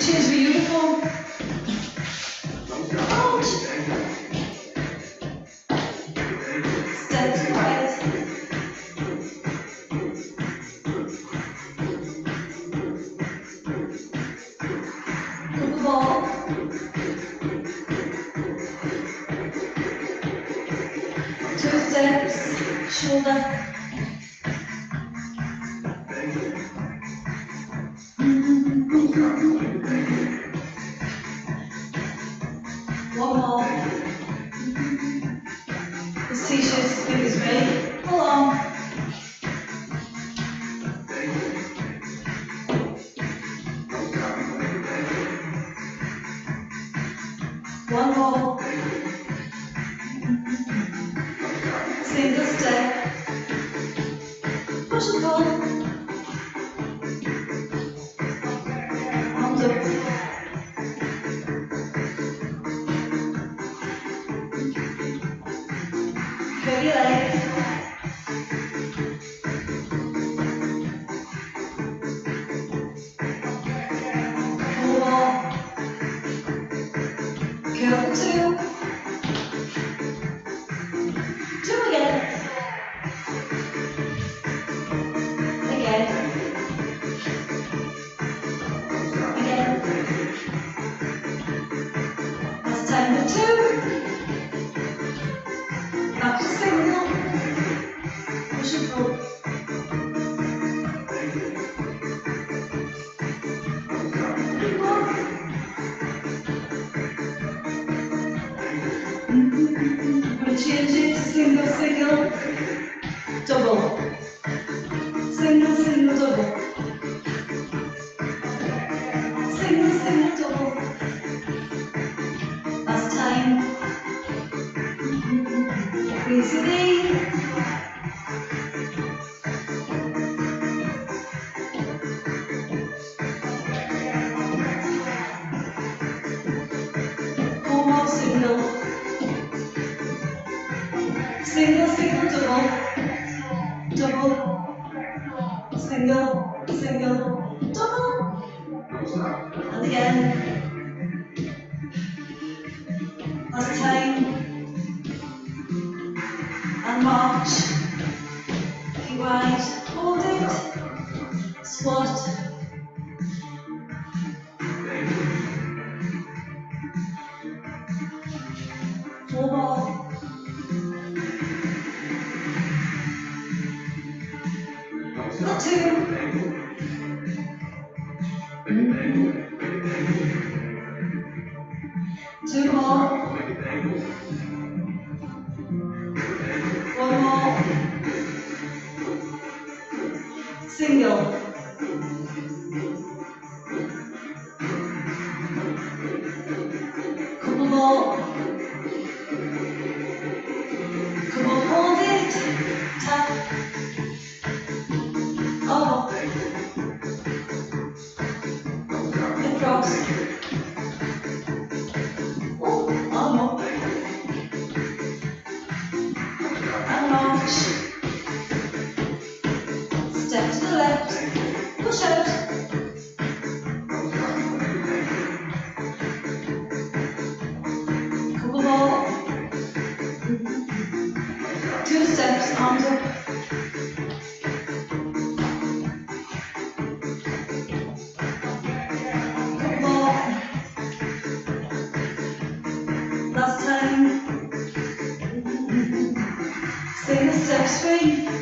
Tis beautiful. Ouch. Two steps, shoulder. go to hold it. Squat. last time. Sing the steps free.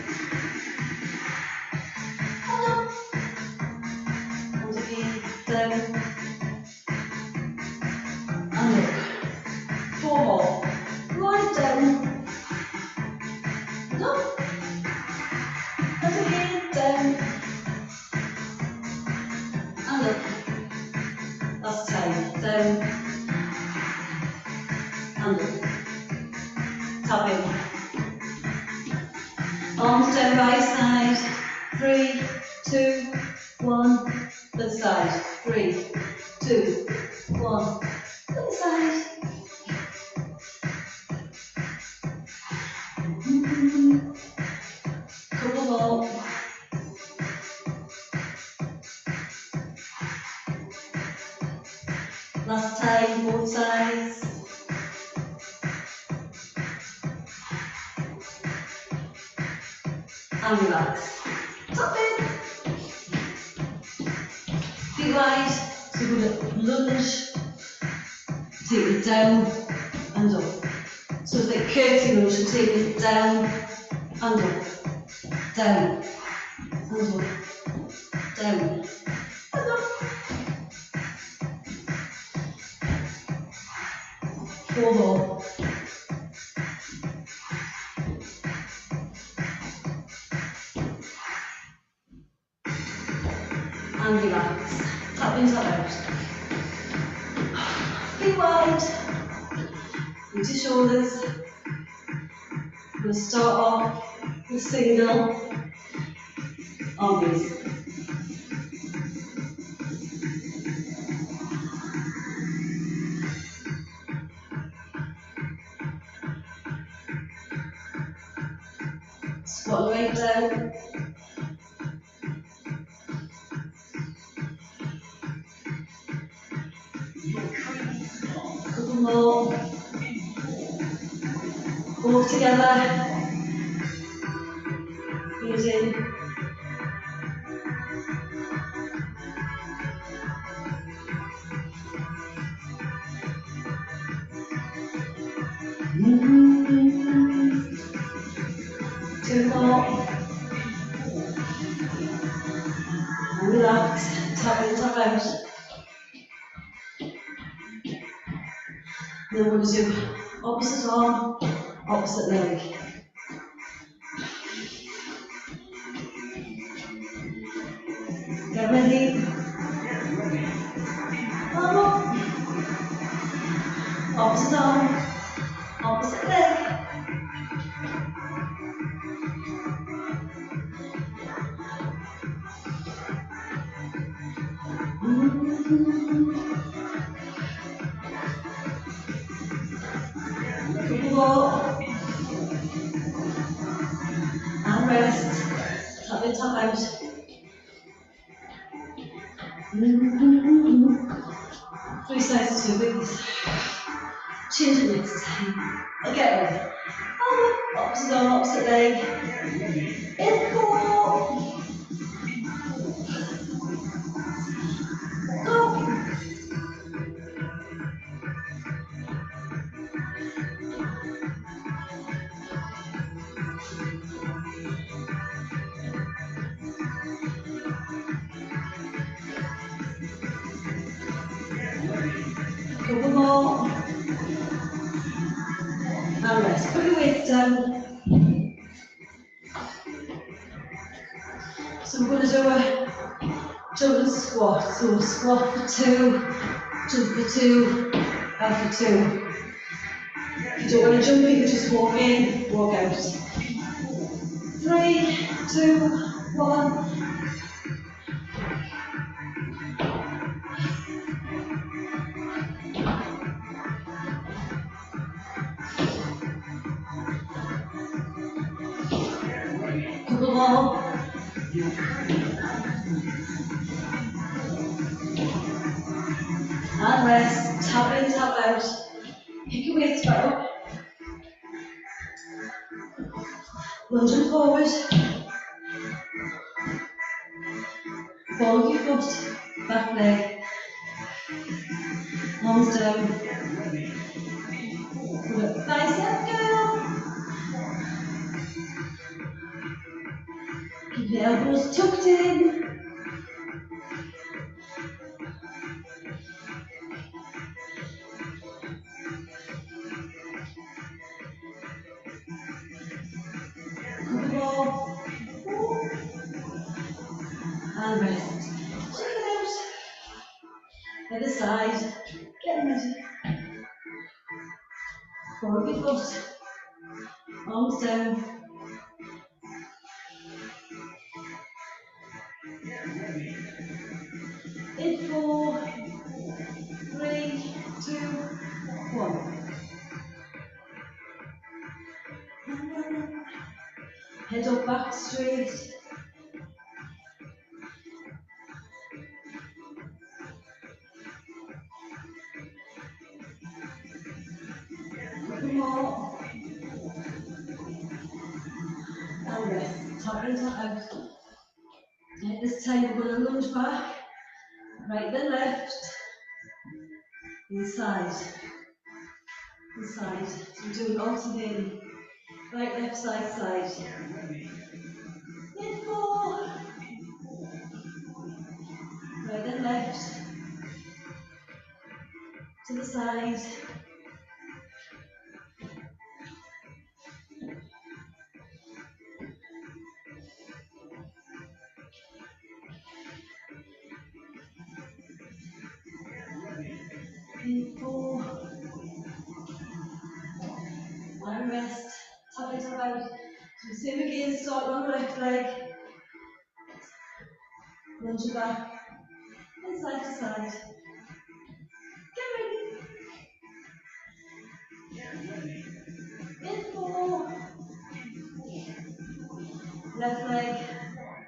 them. Todo. And relax. Tap into out. Feet wide. Into shoulders. We'll start off with single opposite arm, opposite leg. Get ready. Come up. Opposite arm, opposite leg. Jumping squat. So squat for two, jump for two, and for two. If you don't want to jump, you can just walk in, walk out. Three, two, one. Couple more. And rest, tap in, tap out. Pick your weights back up. Lunging forward. Ball your foot, back leg. Arms down. Bicep curl. Keep the elbows tucked in. Foot. Arms down. In four, three, two, one. Head up back straight. Back. And side to side. Get ready. In four. Left leg.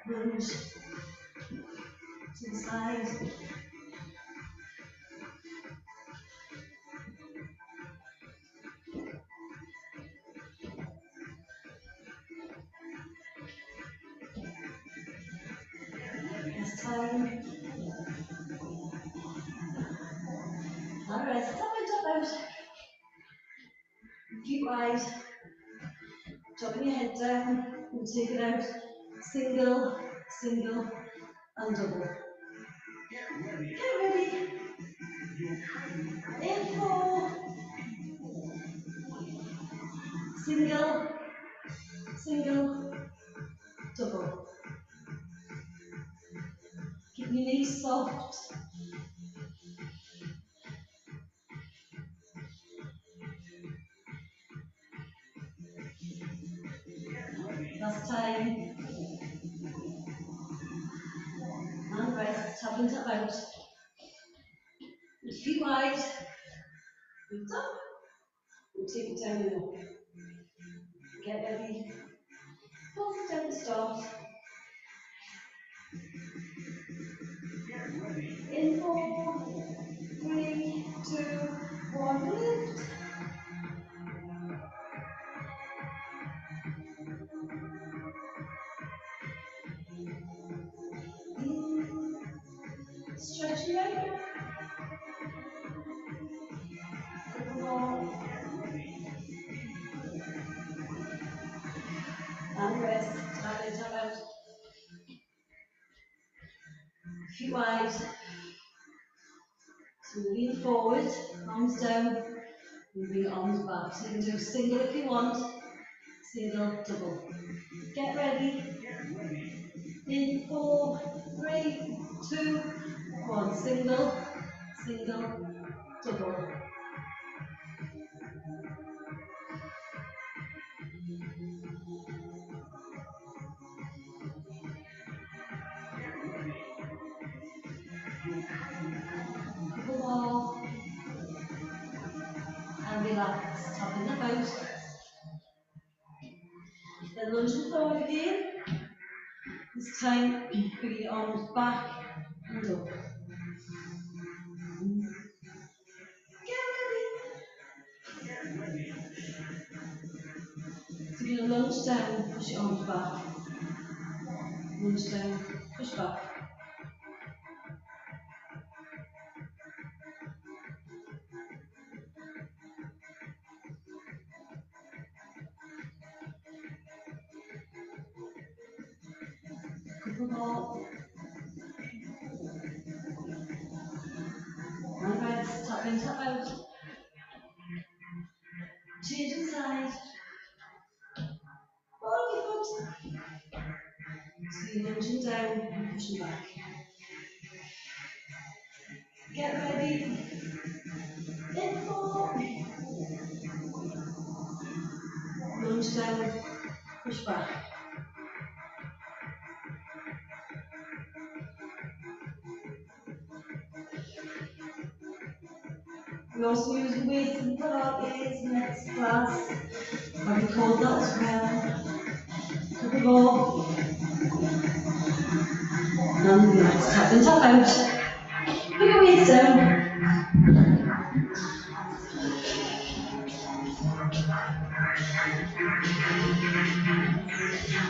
Lunge. To the side. Down. We'll take it out. Single, single, and double. Get ready. In four. Single, single, double. Keep your knees soft. take it down the walk. Get ready. Pull it down the start. In four, three, two, one, lift. So lean forward, arms down, moving arms back. So you can do single if you want, single, double. Get ready. In four, three, two, one. Single, single, double. Same, bring the arms back and up. Get ready. So you're going down, push your arms back. Lunge.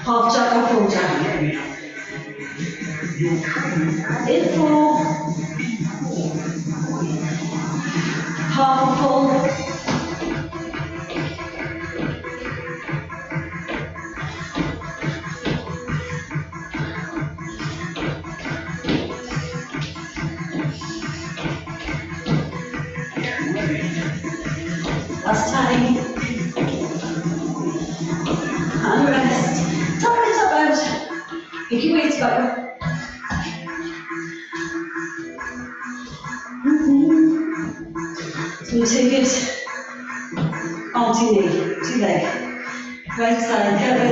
법적 보장 일부 purple Sarah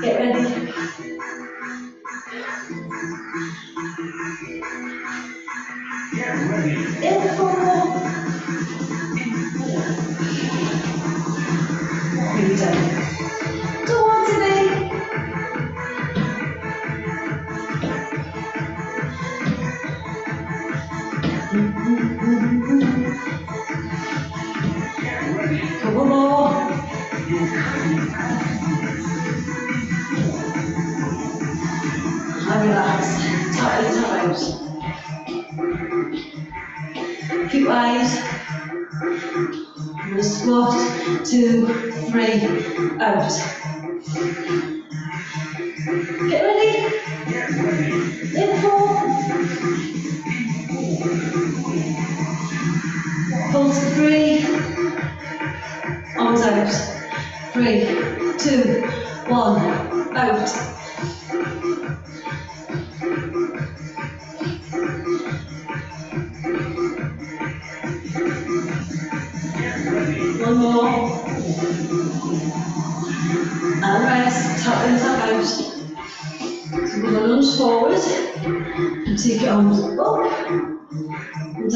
Yeah, went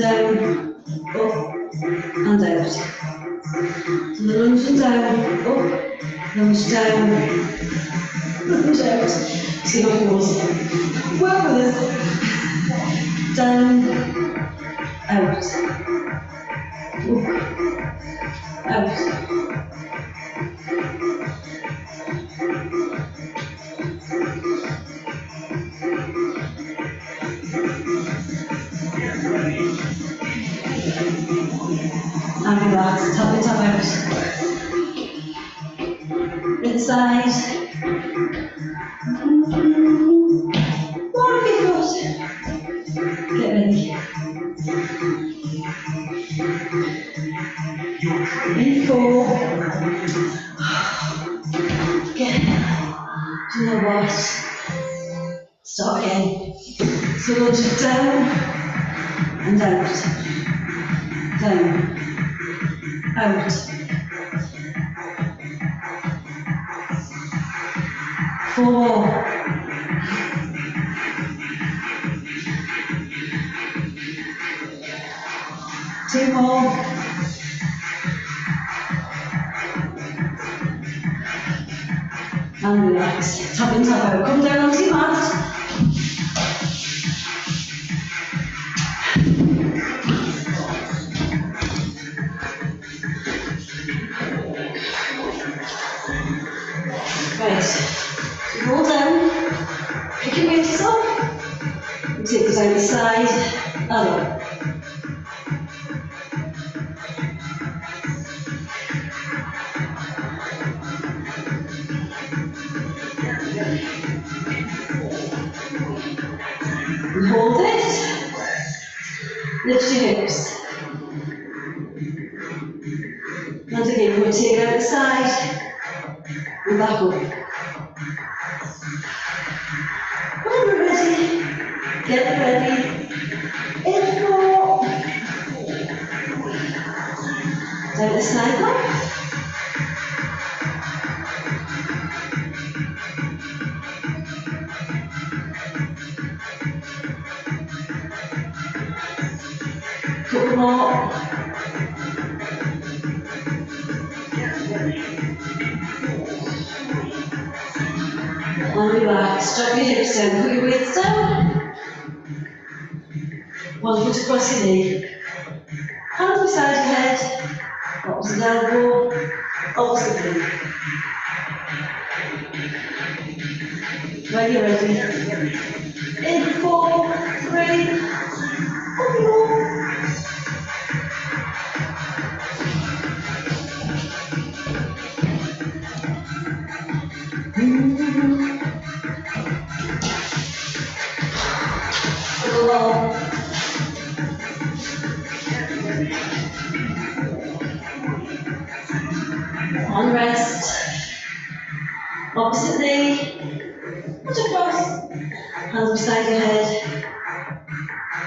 down, up, and out. So the lunge and down, up, lunge down, and out. See how it goes. Work with us. Down, out, up, out. put it down and out. Down. Out. Four. Two more. And relax. Tap in, tap out. Come down onto your mat. very size, other. Hands beside your head, op elbow, opposite knee. When you're ready, in four, three,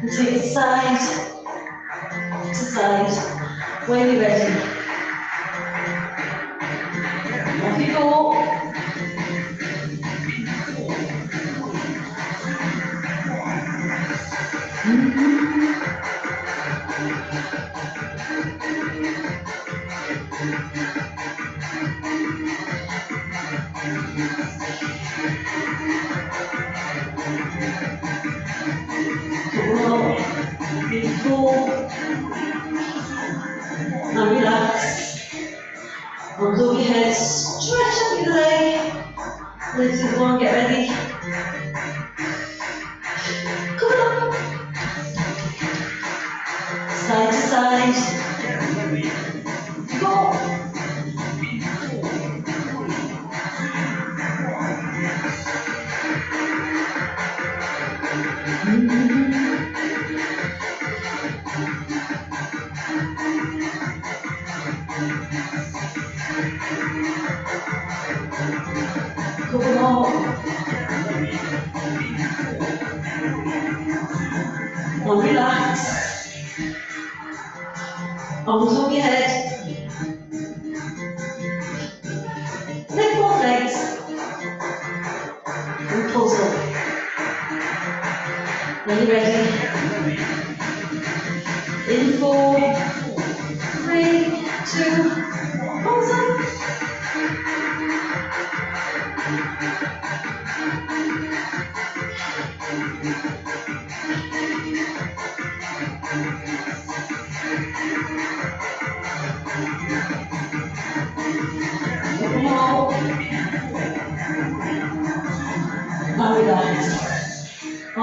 To side to side when you're ready. Now relax. Over your head. Stretch up your leg. It one. Get ready. Arms over your head. Lift both legs. And pulse up. When you're ready. In four,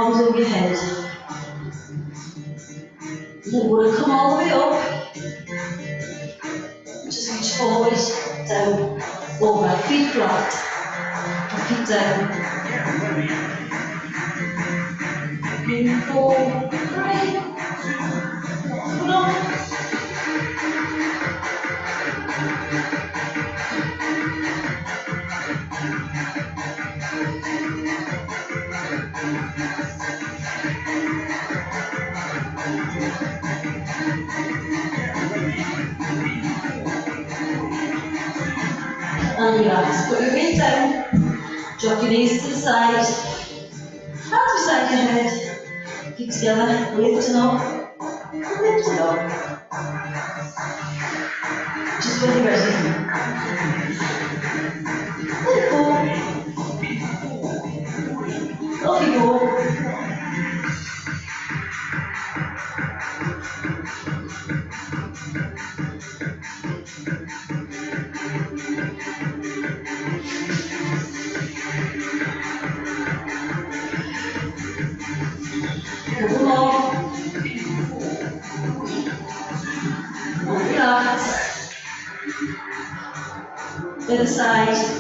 Arms we're gonna come all the way up. Just reach forward, down, over, feet flat, feet down. In four, three, come on. And relax. Put your weight down. Drop your knees to the side. Your head. Keep together. Up. Lifting up. Just when you're ready. Let go. Other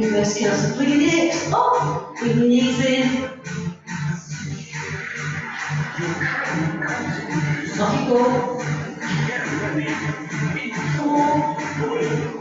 So bring your hips up, bring your knees in. You go. Four.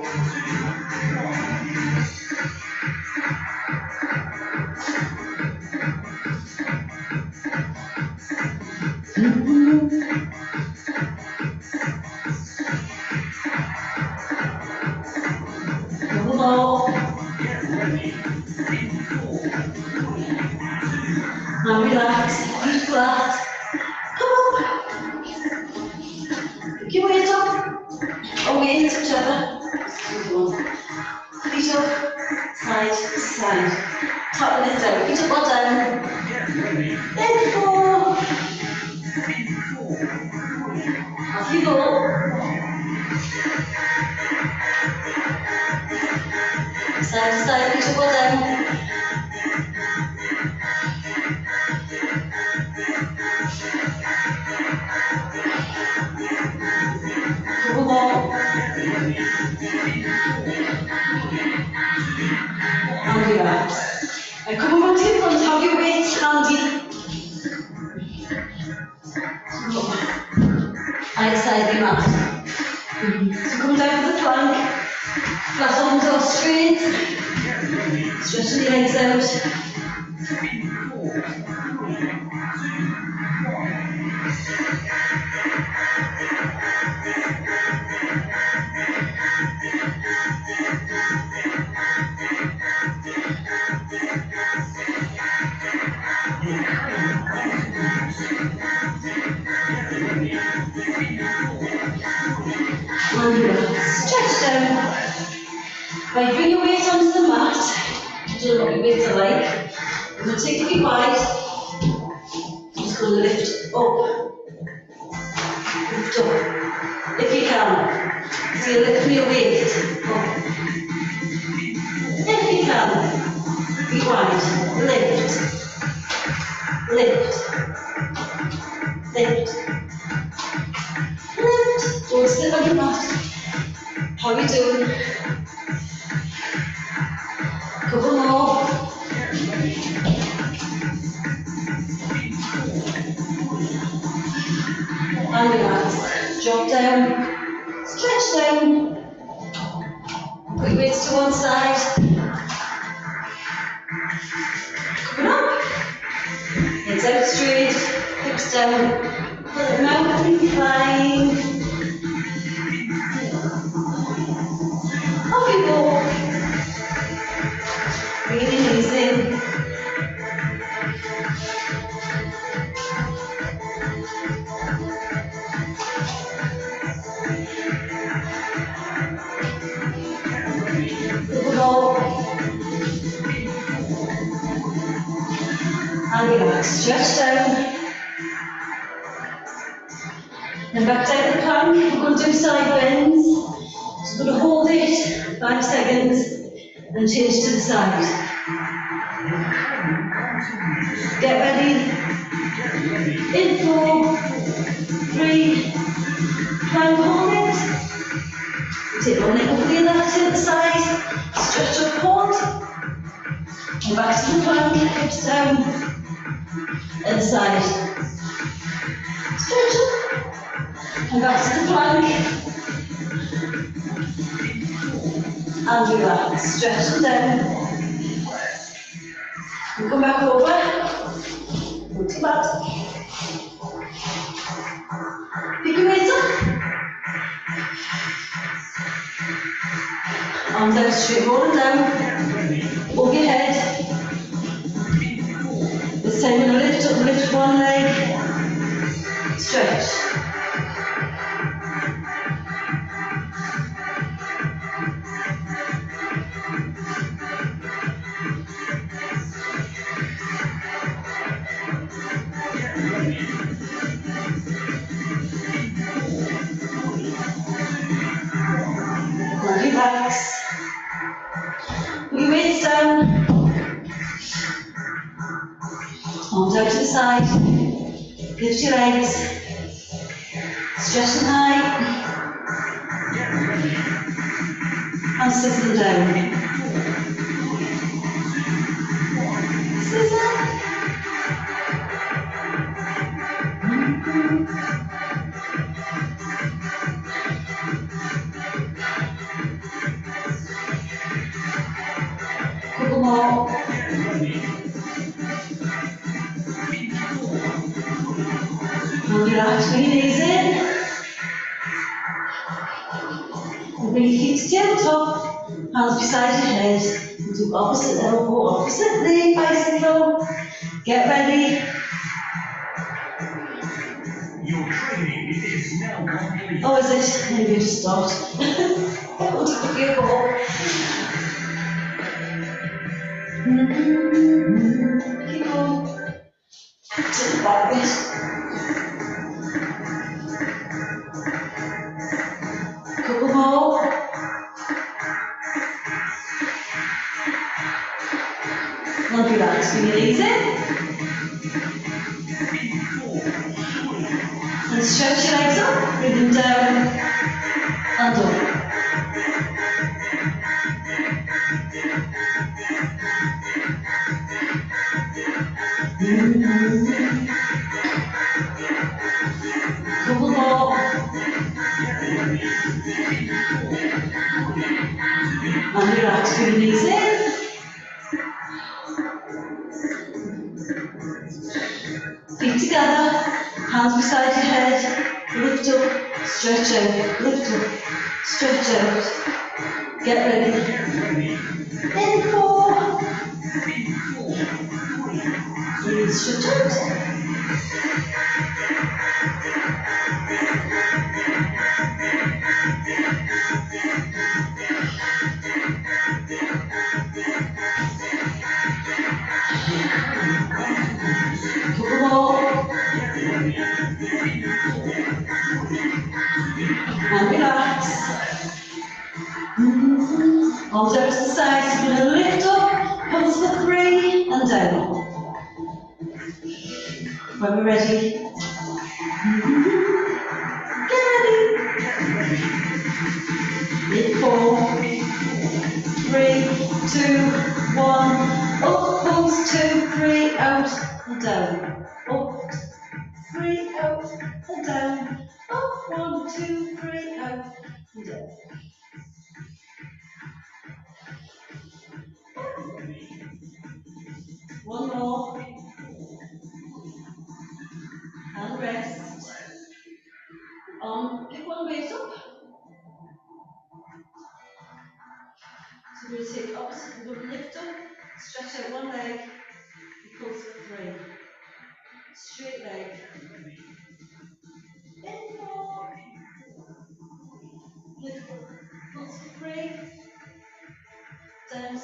Side of your mat. So come down the plank. Flat arms are straight. Stretching your legs out. And onto the mat. Do you know what weights are like? Going to take your feet wide. Hips to. Get ready. In four, three, plank hold it. Take one leg over the other to side. Stretch up, hold. And back to the plank, hips down. And side. Stretch up. And back to the plank. And relax. Stretch down. And come back over. Go to mat. Pick your up. Arms out straight, roll down. Over your head. This time we're going to lift up, lift one leg. Stretch. Do opposite elbow, opposite knee, bicycle. Get ready. Your training is now complete. Oh, is it? Maybe I just stopped. Did you go? Keep going. To the back Knees in. And stretch your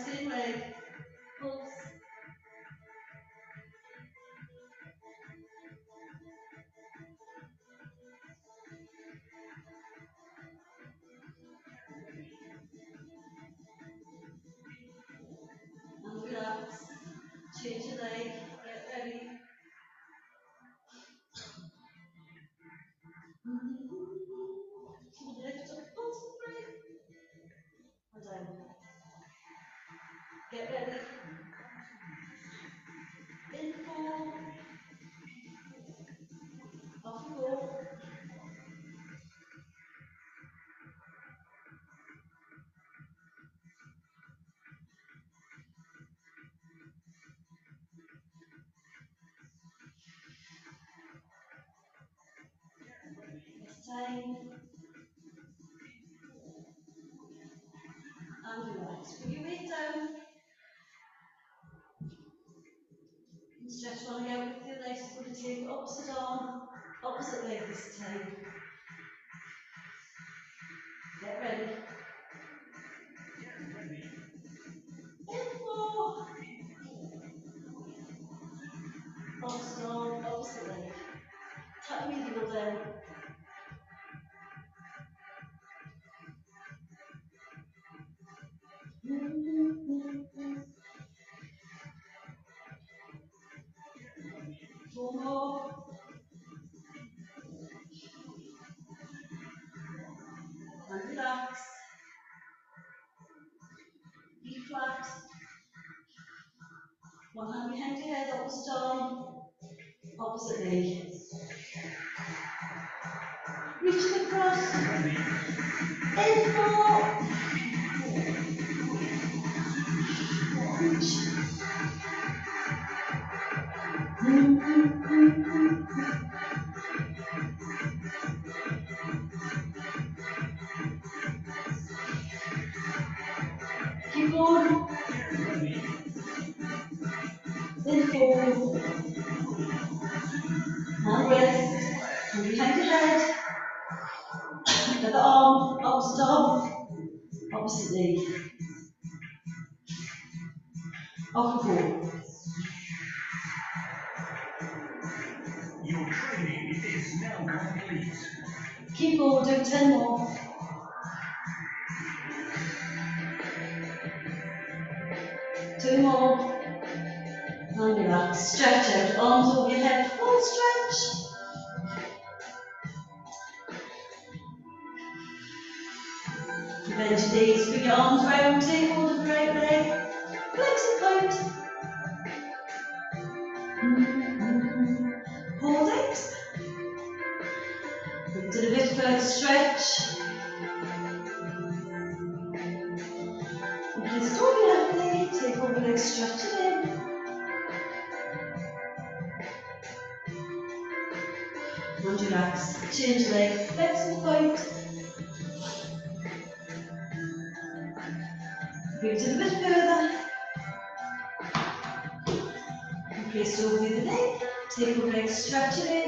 same leg. Oops. Move it up. Change your leg. try out with the laces put have taken opposite arm, opposite leg this time. Get ready. In four. Opposite arm, opposite leg. Tap medial down. is now complete. Keep order, 10 more. Two more. And relax. Stretch out, arms over your head. Full stretch. Bend your knees, bring your arms round, take hold of the right leg. Flex it out. leg stretch. Okay, stop gently, take over leg, stretch it in. And relax, change leg, Flex and point. Reach it a bit further. Place over the leg, take over leg, stretch it in.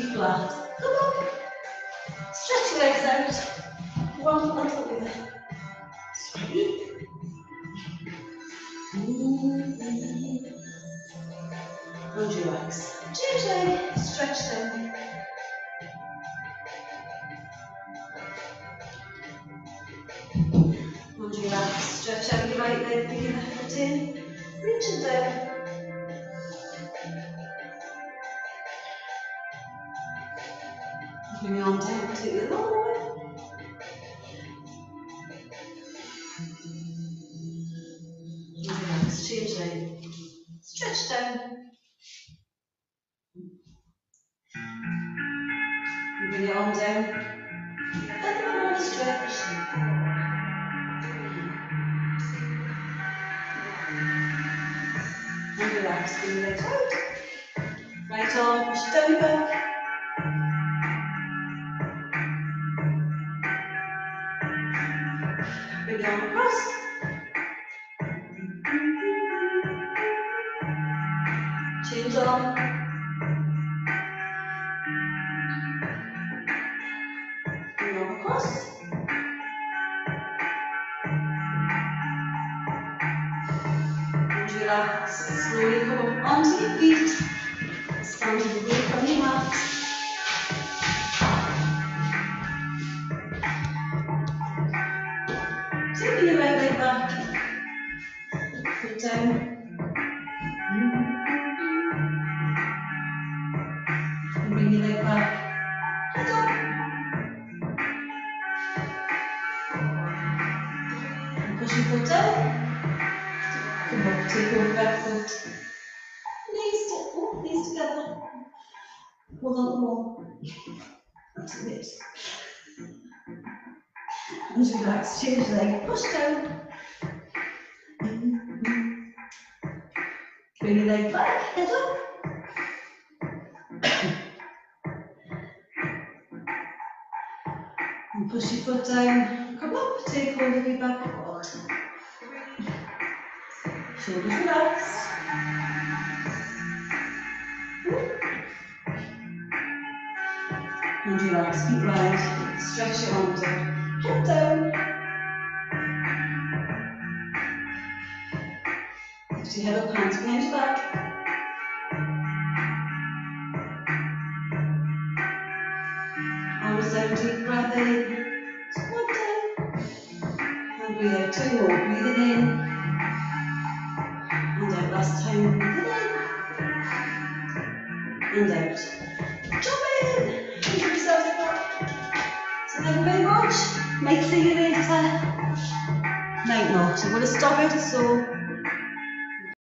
Come on. Stretch your legs out. One on top of the other. Steady. And relax. Change leg, stretch down. And relax. Stretch out your right leg, the foot in. Reach it. Bring your your back foot. Knees to, oh, knees together. Hold on the wall. That's it. And relax, change leg, push down. Bring your leg back, head up. And push your foot down, up, take hold of your back foot. Shoulders relaxed. And relax, feet wide, stretch your arms out, head down. Lift your head up, hands behind your back. Much. I'm going to stop it so